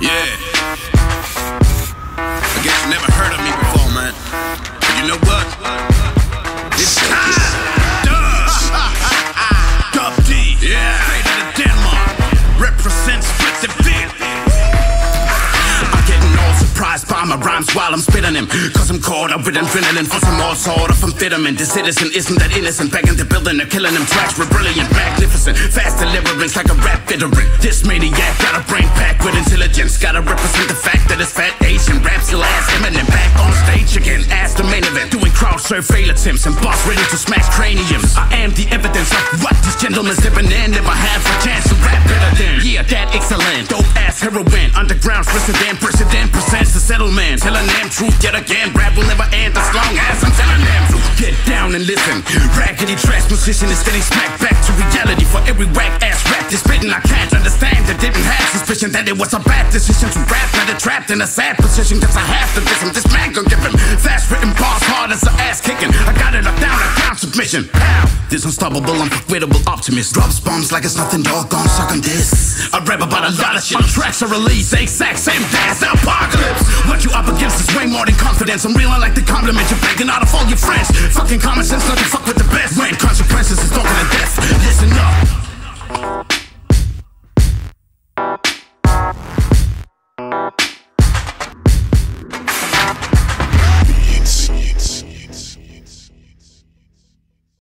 Yeah. I guess you never heard of me before, man. But you know what? It's Dub. Dub D. Yeah. Straight out of Denmark. Represents split the beat. I'm getting all surprised by my rhymes while I'm spitting them. Cause I'm caught up with adrenaline for some all sort of amphetamine. The citizen isn't that innocent. Back in the building, they're killing them tracks. We're brilliant, magnificent. Fast deliverance like a rap veteran. This maniac got a brain packed with intelligence. Gotta represent the fact that it's fat Asian. Raps your last Eminem back on stage again. As the main event. Doing crowd surf fail attempts and boss ready to smash craniums. I am the evidence of what these gentlemen living in. Never have a chance to rap better than. Yeah, that excellent. Dope ass heroin. Underground president. President presents the settlement. Telling them truth yet again. Rap will never end as long as I'm telling them to get down and listen. Raggedy trash position is getting smacked back I didn't have suspicion that it was a bad decision to rap. Now they're trapped in a sad position. Cause I have to diss him. This man gon' give him fast written bars hard as an ass kicking. I got it up down, I down submission. Pow! This unstoppable, unforgettable optimist drops bombs like it's nothing. Y'all gon' suck on this. I rap about a lot of shit. My tracks are released, exact same dance. The apocalypse. What you up against is way more than confidence. I'm reeling like the compliment you're begging out of all your friends. Fucking common sense, nothing fuck with the